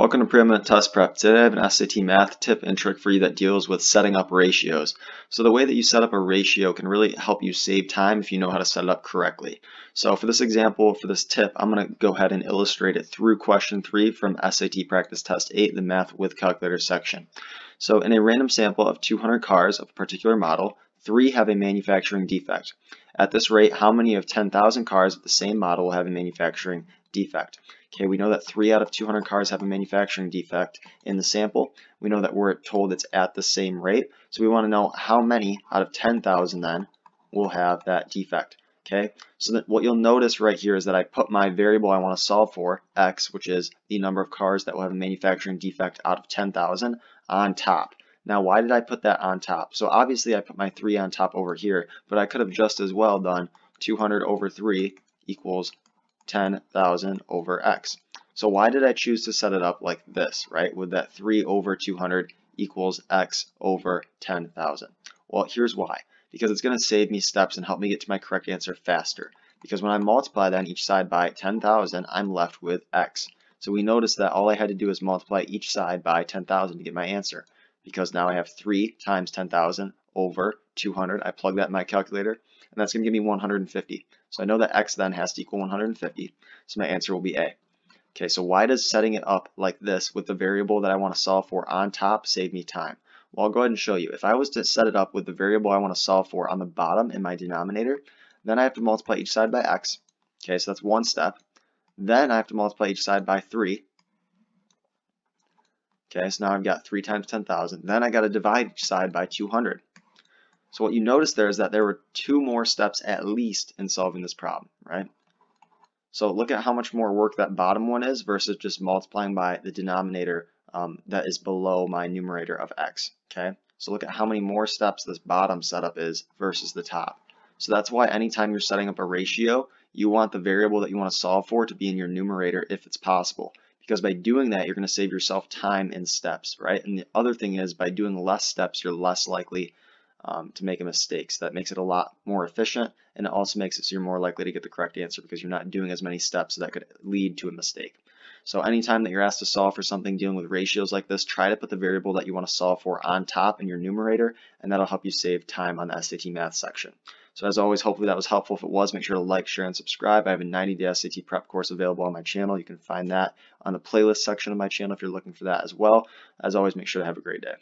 Welcome to Preeminent Test Prep. Today I have an SAT math tip and trick for you that deals with setting up ratios. So the way that you set up a ratio can really help you save time if you know how to set it up correctly. So for this example, for this tip, I'm going to go ahead and illustrate it through question 3 from SAT Practice Test 8, the Math with Calculator section. So in a random sample of 200 cars of a particular model, 3 have a manufacturing defect. At this rate, how many of 10,000 cars of the same model will have a manufacturing defect? Okay, we know that 3 out of 200 cars have a manufacturing defect in the sample. We know that we're told it's at the same rate. So we want to know how many out of 10,000 then will have that defect. Okay, so that what you'll notice right here is that I put my variable I want to solve for, x, which is the number of cars that will have a manufacturing defect out of 10,000, on top. Now, why did I put that on top? So obviously I put my 3 on top over here, but I could have just as well done 200 over 3 equals 10,000 over x. So why did I choose to set it up like this, right? With that 3 over 200 equals x over 10,000. Well, here's why. Because it's going to save me steps and help me get to my correct answer faster. Because when I multiply that on each side by 10,000, I'm left with x. So we notice that all I had to do is multiply each side by 10,000 to get my answer. Because now I have 3 times 10,000 over 200. I plug that in my calculator, and that's going to give me 150. So I know that x then has to equal 150, so my answer will be A. Okay, so why does setting it up like this with the variable that I want to solve for on top save me time? Well, I'll go ahead and show you. If I was to set it up with the variable I want to solve for on the bottom in my denominator, then I have to multiply each side by x. Okay, so that's one step. Then I have to multiply each side by 3. Okay, so now I've got 3 times 10,000. Then I got to divide each side by 200. So what you notice there is that there were two more steps at least in solving this problem, right? So look at how much more work that bottom one is versus just multiplying by the denominator um, that is below my numerator of x, okay? So look at how many more steps this bottom setup is versus the top. So that's why anytime you're setting up a ratio, you want the variable that you want to solve for to be in your numerator if it's possible. Because by doing that, you're going to save yourself time in steps, right? And the other thing is by doing less steps, you're less likely um, to make a mistake. So that makes it a lot more efficient and it also makes it so you're more likely to get the correct answer because you're not doing as many steps that could lead to a mistake. So anytime that you're asked to solve for something dealing with ratios like this, try to put the variable that you want to solve for on top in your numerator and that'll help you save time on the SAT math section. So as always, hopefully that was helpful. If it was, make sure to like, share, and subscribe. I have a 90-day SAT prep course available on my channel. You can find that on the playlist section of my channel if you're looking for that as well. As always, make sure to have a great day.